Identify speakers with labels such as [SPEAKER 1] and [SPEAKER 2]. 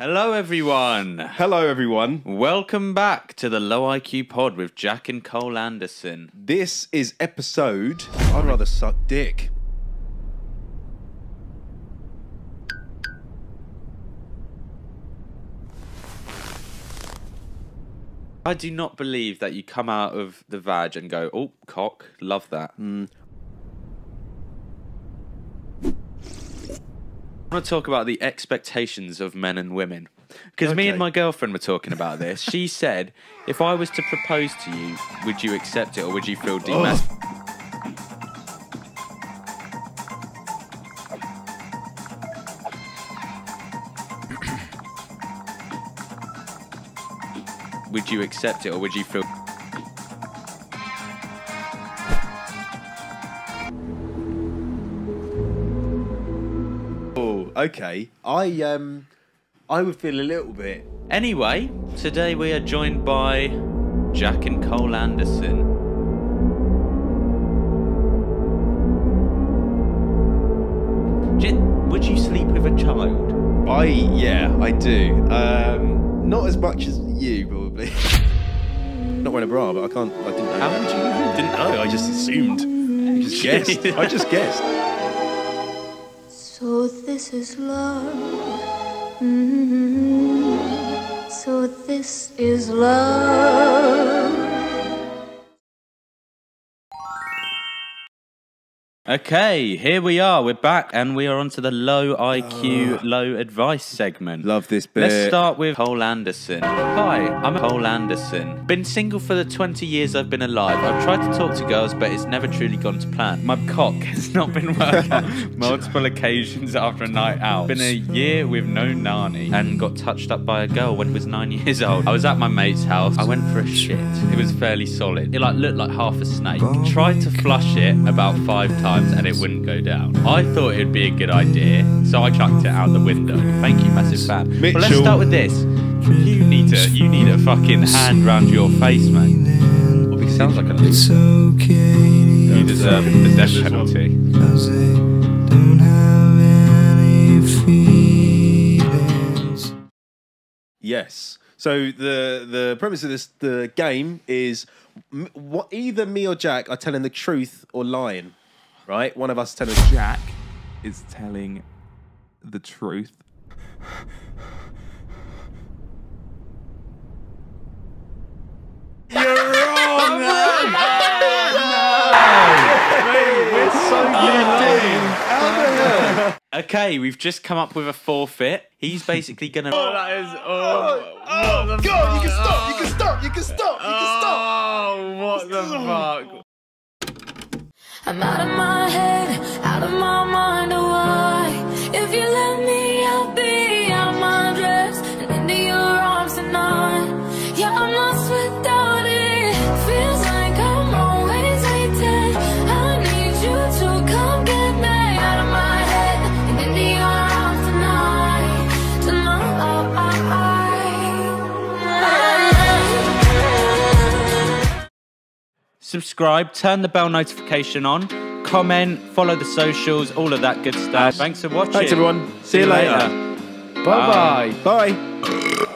[SPEAKER 1] Hello, everyone.
[SPEAKER 2] Hello, everyone.
[SPEAKER 1] Welcome back to the Low IQ Pod with Jack and Cole Anderson.
[SPEAKER 2] This is episode. I'd rather suck dick.
[SPEAKER 1] I do not believe that you come out of the vag and go, oh, cock, love that.
[SPEAKER 2] Mm.
[SPEAKER 1] I want to talk about the expectations of men and women. Because me and my girlfriend were talking about this. she said, if I was to propose to you, would you accept it or would you feel demas? would you accept it or would you feel
[SPEAKER 2] okay. I um, I would feel a little bit.
[SPEAKER 1] Anyway, today we are joined by Jack and Cole Anderson. Would you sleep with a child?
[SPEAKER 2] I yeah, I do. Um, not as much as you probably. not wearing a bra, but I can't. I didn't know.
[SPEAKER 1] How
[SPEAKER 2] that.
[SPEAKER 1] would you know?
[SPEAKER 2] Didn't know. I just assumed. I just guessed. I just guessed.
[SPEAKER 3] So this is love. Mm-hmm. So this is love.
[SPEAKER 1] Okay, here we are. We're back and we are onto the low IQ, ah. low advice segment.
[SPEAKER 2] Love this bit.
[SPEAKER 1] Let's start with Cole Anderson. Hi, I'm Cole Anderson. Been single for the 20 years I've been alive. I've tried to talk to girls, but it's never truly gone to plan. My cock has not been working multiple occasions after a night out. Been a year with no nanny and got touched up by a girl when I was nine years old. I was at my mate's house. I went for a shit. It was fairly solid. It like looked like half a snake. Tried to flush it about five times and it wouldn't go down. I thought it'd be a good idea, so I chucked it out the window. Thank you, massive fan. But let's start with this. You need to you need a fucking hand round your face, man. It sounds like a loser. You deserve the death penalty.
[SPEAKER 2] Yes. So the the premise of this the game is what either me or Jack are telling the truth or lying, right? One of us telling.
[SPEAKER 4] Jack is telling the truth. You're wrong!
[SPEAKER 1] no, so oh, okay, we've just come up with a forfeit. He's basically gonna.
[SPEAKER 4] oh, that is oh,
[SPEAKER 2] Oh, oh God! You can stop! You can stop! You can stop! You can stop!
[SPEAKER 4] oh what the fuck?
[SPEAKER 3] I'm out of my head, out of my mind. Oh, why? If you let me,
[SPEAKER 1] Subscribe, turn the bell notification on, comment, follow the socials, all of that good stuff. Thanks for watching.
[SPEAKER 2] Thanks, everyone. See you later.
[SPEAKER 4] Bye bye.
[SPEAKER 2] Bye.